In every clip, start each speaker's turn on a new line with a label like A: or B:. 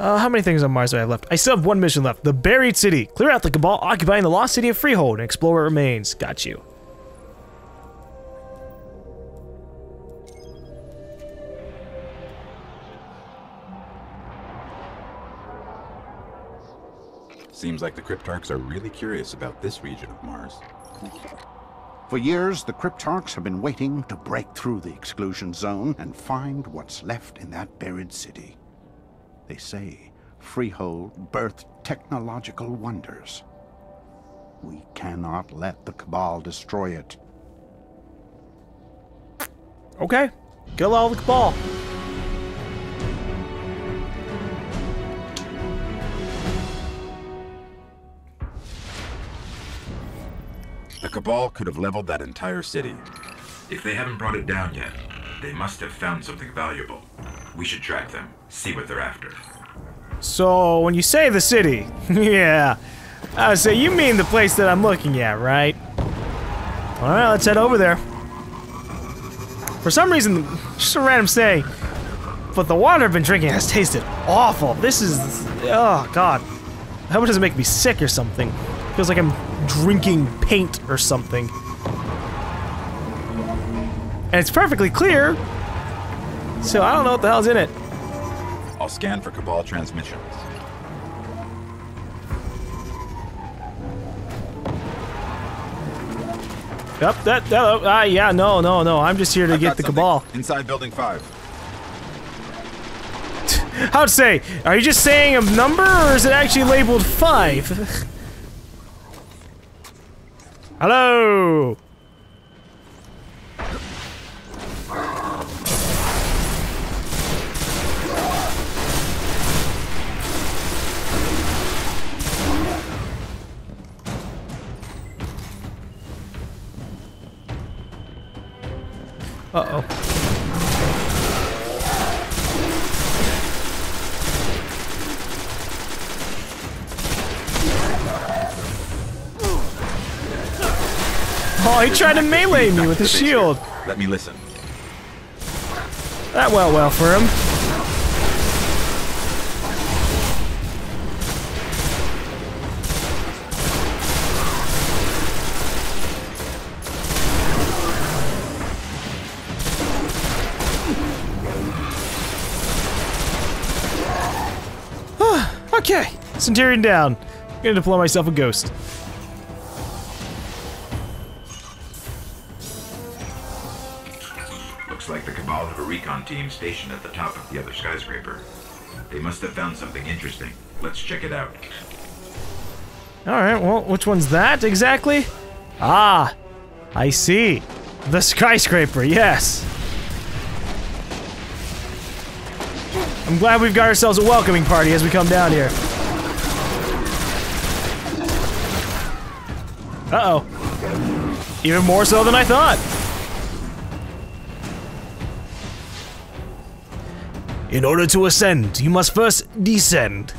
A: Uh, how many things on Mars do I have left? I still have one mission left. The Buried City. Clear out the Cabal occupying the lost city of Freehold and explore what remains. Got you.
B: Seems like the Cryptarchs are really curious about this region of Mars.
C: For years, the Cryptarchs have been waiting to break through the exclusion zone and find what's left in that buried city. They say Freehold birthed technological wonders. We cannot let the Cabal destroy it.
A: Okay. Kill all the Cabal.
B: The Cabal could have leveled that entire city. If they haven't brought it down yet, they must have found something valuable. We should track them, see what they're after.
A: So, when you say the city, yeah, I say you mean the place that I'm looking at, right? Alright, let's head over there. For some reason, just a random saying, but the water I've been drinking has tasted awful. This is, oh god. I hope it doesn't make me sick or something. Feels like I'm drinking paint or something. And it's perfectly clear, so I don't know what the hell's in it.
B: I'll scan for Cabal transmissions.
A: Yep, that, that, uh, yeah, no, no, no, I'm just here to
B: I've
A: get the
B: something.
A: cabal.
B: Inside Building 5.
A: How'd say, are you just saying a number or is it actually labeled five? Hello? To melee me with his shield.
B: Let me listen.
A: That went well for him. okay, Centurion down. I'm gonna deploy myself a ghost.
B: Team stationed at the top of the other skyscraper. They must have found something interesting. Let's check it out.
A: Alright, well, which one's that exactly? Ah, I see. The skyscraper, yes. I'm glad we've got ourselves a welcoming party as we come down here. Uh-oh. Even more so than I thought. In order to ascend, you must first descend.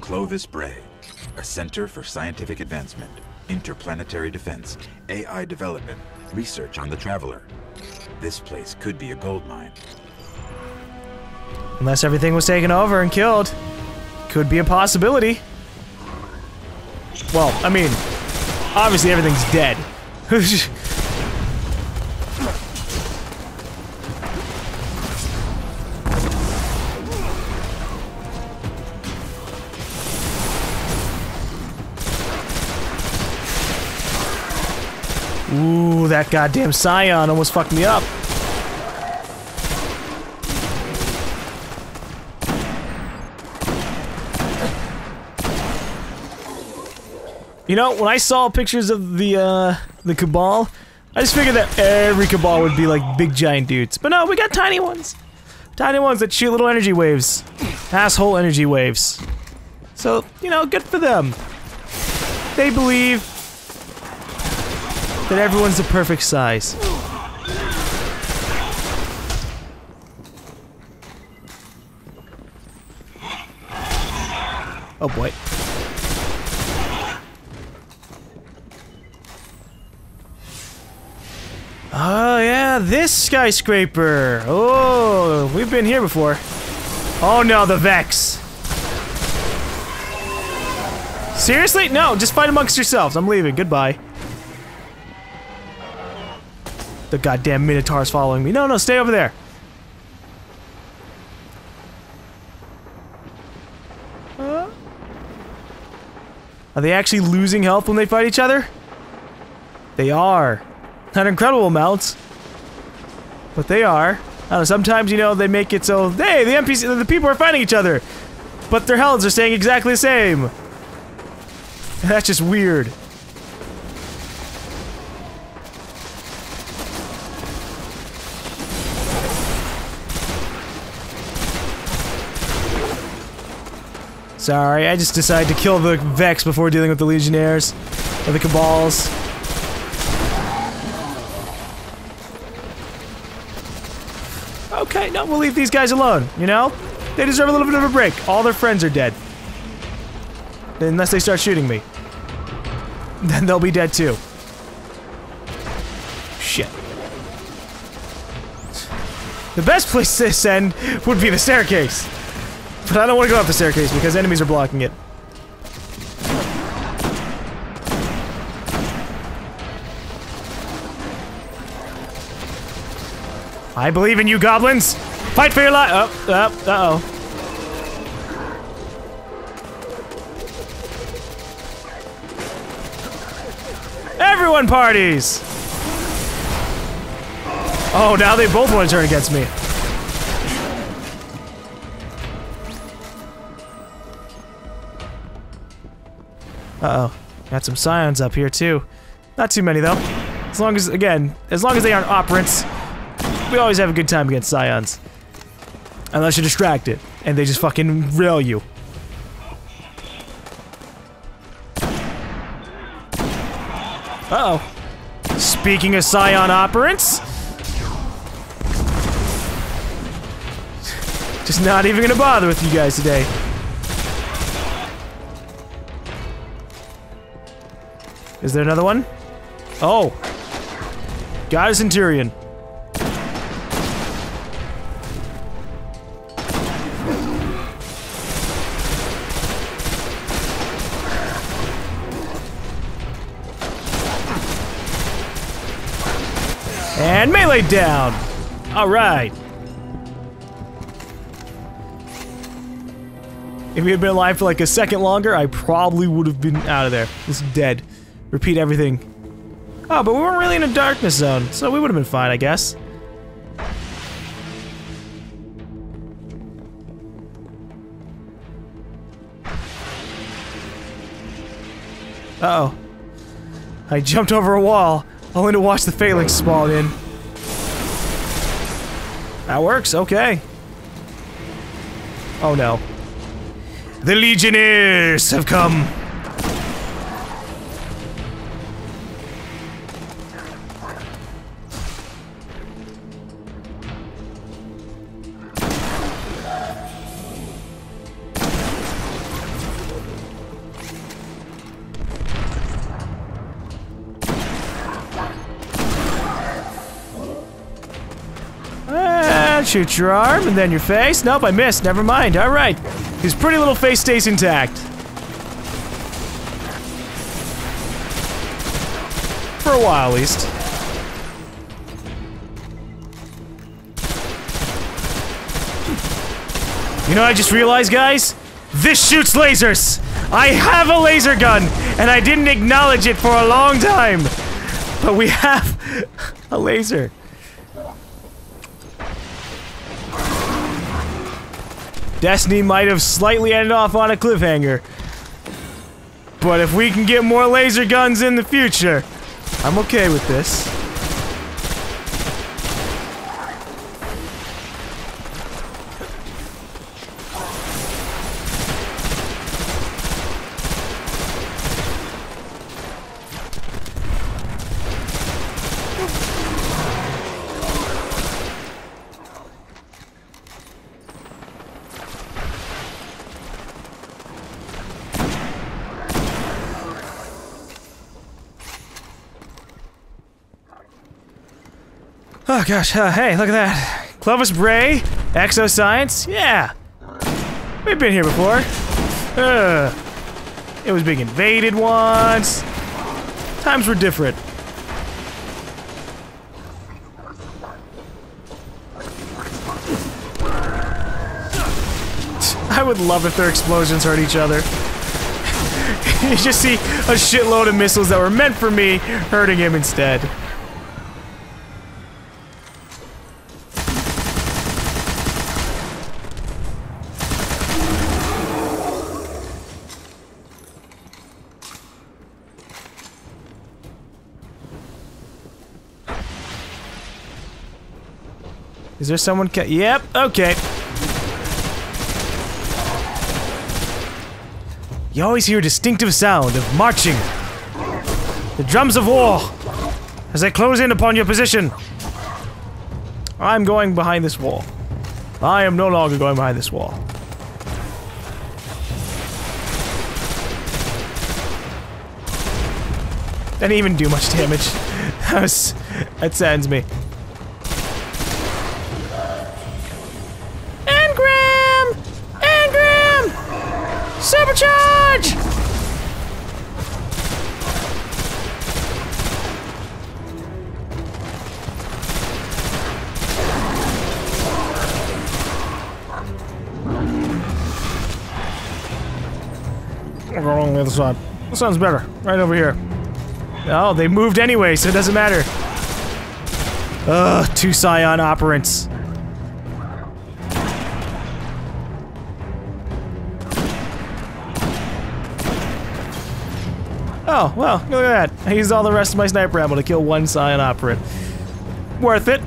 B: Clovis Bray, a center for scientific advancement, interplanetary defense, AI development, research on the Traveler. This place could be a gold mine.
A: Unless everything was taken over and killed. Could be a possibility. Well, I mean, obviously everything's dead. That goddamn Scion almost fucked me up. You know, when I saw pictures of the uh, the Cabal, I just figured that every Cabal would be like big giant dudes. But no, we got tiny ones. Tiny ones that shoot little energy waves. Asshole energy waves. So, you know, good for them. They believe that everyone's the perfect size. Oh boy. Oh yeah, this skyscraper. Oh, we've been here before. Oh no, the Vex. Seriously? No, just fight amongst yourselves. I'm leaving. Goodbye. The goddamn Minotaur's following me. No, no, stay over there. Huh? Are they actually losing health when they fight each other? They are. Not incredible amounts. But they are. Know, sometimes, you know, they make it so, hey, the NPC, the people are fighting each other. But their healths are staying exactly the same. That's just weird. Sorry, I just decided to kill the Vex before dealing with the Legionnaires. Or the Cabals. Okay, no, we'll leave these guys alone, you know? They deserve a little bit of a break. All their friends are dead. Unless they start shooting me. Then they'll be dead too. Shit. The best place to ascend would be the staircase. But I don't want to go up the staircase because enemies are blocking it. I believe in you, goblins! Fight for your life! Oh, oh, uh-oh. Everyone parties! Oh, now they both want to turn against me. Uh-oh. Got some scions up here, too. Not too many, though. As long as, again, as long as they aren't operants, we always have a good time against scions. Unless you're distracted, and they just fucking rail you. Uh oh Speaking of Scion operants... Just not even gonna bother with you guys today. Is there another one? Oh. Got a Centurion. And melee down! Alright. If we had been alive for like a second longer, I probably would have been out of there. Just dead. Repeat everything. Oh, but we weren't really in a darkness zone, so we would have been fine, I guess. Uh oh I jumped over a wall, only to watch the phalanx spawn in. That works, okay. Oh no. The Legionnaires have come! Shoot your arm, and then your face. Nope, I missed. Never mind. All right. His pretty little face stays intact. For a while, at least. You know I just realized, guys? This shoots lasers! I have a laser gun, and I didn't acknowledge it for a long time! But we have a laser. Destiny might have slightly ended off on a cliffhanger. But if we can get more laser guns in the future, I'm okay with this. Gosh, uh, hey, look at that. Clovis Bray, Exoscience, yeah. We've been here before. It was being invaded once. Times were different. I would love if their explosions hurt each other. you just see a shitload of missiles that were meant for me hurting him instead. Is there someone Yep, okay. You always hear a distinctive sound of marching. The drums of war as they close in upon your position. I'm going behind this wall. I am no longer going behind this wall. Didn't even do much damage. That was, that saddens me. The other side. That sounds better. Right over here. Oh, they moved anyway, so it doesn't matter. Ugh, two Scion operants. Oh, well, look at that. I used all the rest of my sniper ammo to kill one Scion operant. Worth it.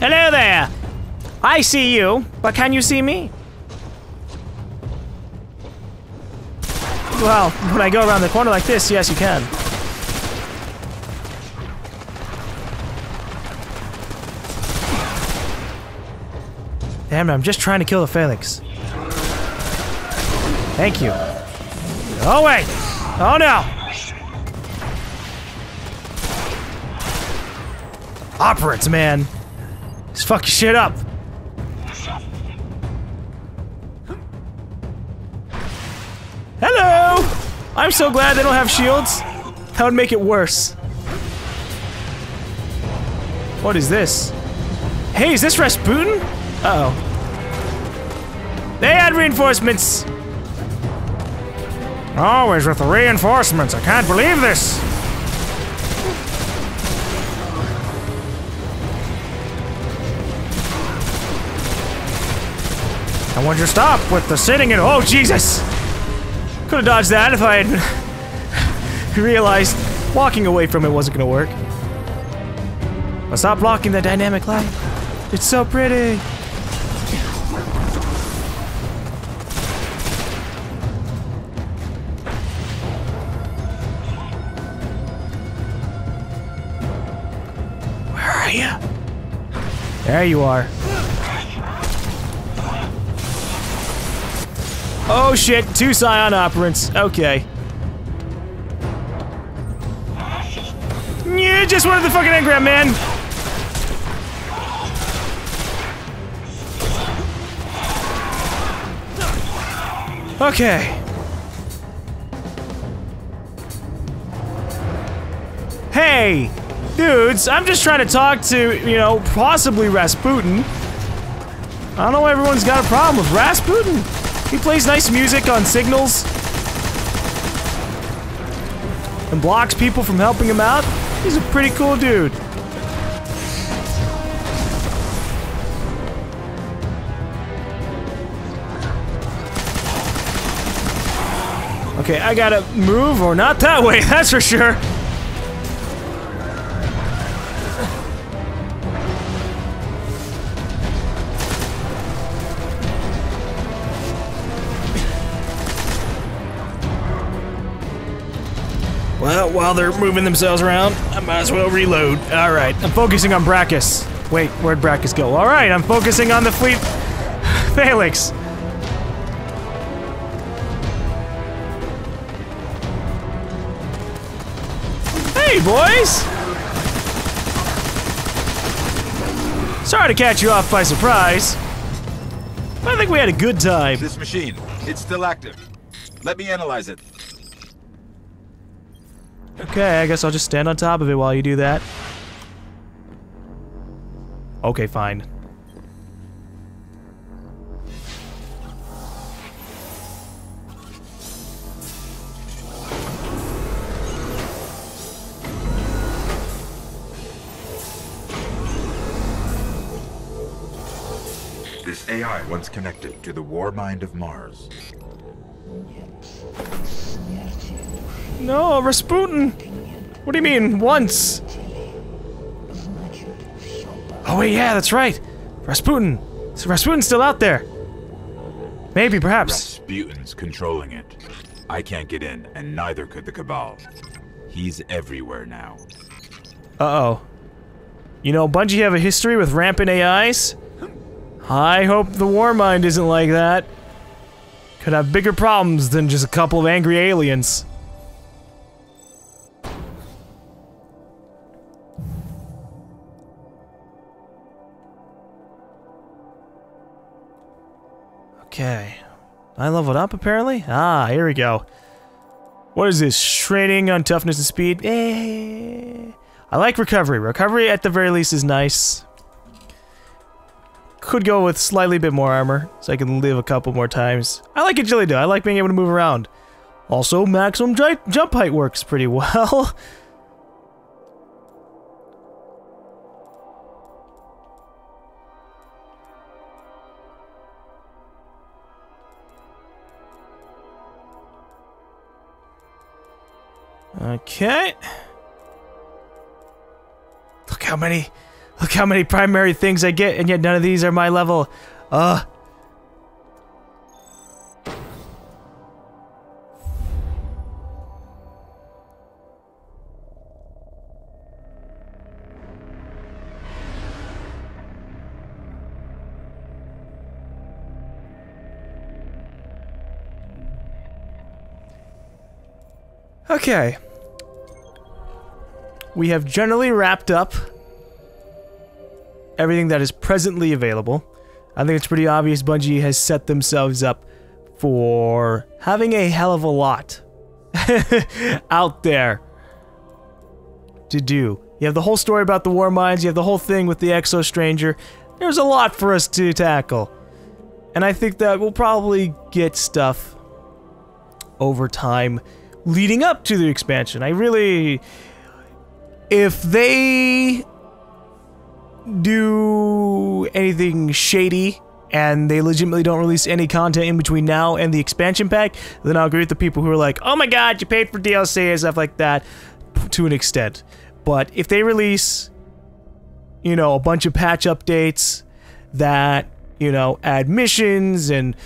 A: Hello there! I see you, but can you see me? Well, when I go around the corner like this, yes, you can. Damn it, I'm just trying to kill the Phalanx. Thank you. Oh, wait! Oh, no! Operants, man. Fuck your shit up. Hello! I'm so glad they don't have shields. That would make it worse. What is this? Hey, is this Rasputin? Uh oh They had reinforcements! Always with the reinforcements. I can't believe this. I want you to stop with the sitting and- Oh, Jesus! Could've dodged that if I had realized walking away from it wasn't gonna work. But stop blocking the dynamic light. It's so pretty. Where are you? There you are. Oh shit, two Scion operants. Okay. Yeah, just wanted the fucking engram, man. Okay. Hey, dudes, I'm just trying to talk to, you know, possibly Rasputin. I don't know why everyone's got a problem with Rasputin. He plays nice music on signals. And blocks people from helping him out. He's a pretty cool dude. Okay, I gotta move or not that way, that's for sure. Well, while they're moving themselves around, I might as well reload. Alright, I'm focusing on Brachus. Wait, where'd Brachus go? Alright, I'm focusing on the fleet. Phalanx. Hey, boys! Sorry to catch you off by surprise. But I think we had a good time.
B: This machine, it's still active. Let me analyze it.
A: Okay, I guess I'll just stand on top of it while you do that. Okay, fine.
B: This AI once connected to the war mind of Mars.
A: No, Rasputin! What do you mean, once? Oh wait, yeah, that's right! Rasputin! So Rasputin's still out there! Maybe, perhaps.
B: Rasputin's controlling it. I can't get in, and neither could the Cabal. He's everywhere now.
A: Uh-oh. You know, Bungie have a history with rampant AIs? I hope the Warmind isn't like that. Could have bigger problems than just a couple of angry aliens. Okay. I leveled up, apparently? Ah, here we go. What is this? Training on toughness and speed? Eh. I like recovery. Recovery, at the very least, is nice. Could go with slightly bit more armor, so I can live a couple more times. I like agility, though. I like being able to move around. Also, maximum ju jump height works pretty well. Okay. Look how many, look how many primary things I get, and yet none of these are my level. Uh. Okay. We have generally wrapped up everything that is presently available. I think it's pretty obvious Bungie has set themselves up for having a hell of a lot out there to do. You have the whole story about the Warminds, you have the whole thing with the Exo Stranger. There's a lot for us to tackle. And I think that we'll probably get stuff over time leading up to the expansion. I really if they do anything shady and they legitimately don't release any content in between now and the expansion pack, then I'll agree with the people who are like, oh my god, you paid for DLC and stuff like that, to an extent. But if they release, you know, a bunch of patch updates that, you know, add missions and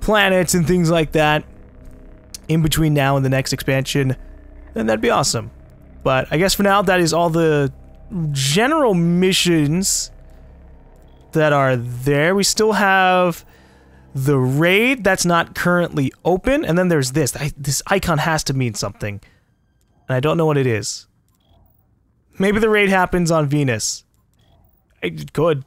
A: planets and things like that in between now and the next expansion, then that'd be awesome. But I guess for now, that is all the general missions that are there. We still have the raid that's not currently open, and then there's this. I, this icon has to mean something, and I don't know what it is. Maybe the raid happens on Venus. It could.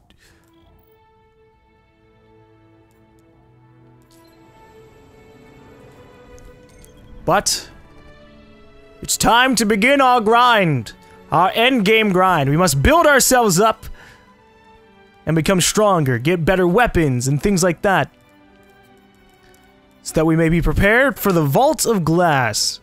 A: But it's time to begin our grind. Our endgame grind. We must build ourselves up and become stronger, get better weapons and things like that. So that we may be prepared for the Vault of Glass.